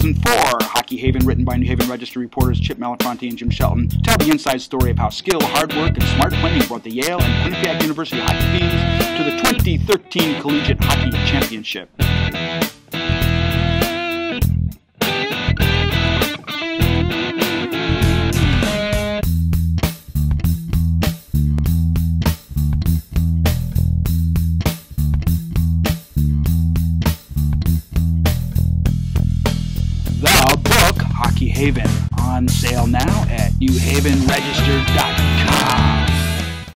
2004. Hockey Haven, written by New Haven Register reporters Chip Malafronte and Jim Shelton, tell the inside story of how skill, hard work, and smart playing brought the Yale and Quinnipiac University hockey teams to the 2013 Collegiate Hockey Championship. Book Haven on sale now at newhavenregister.com.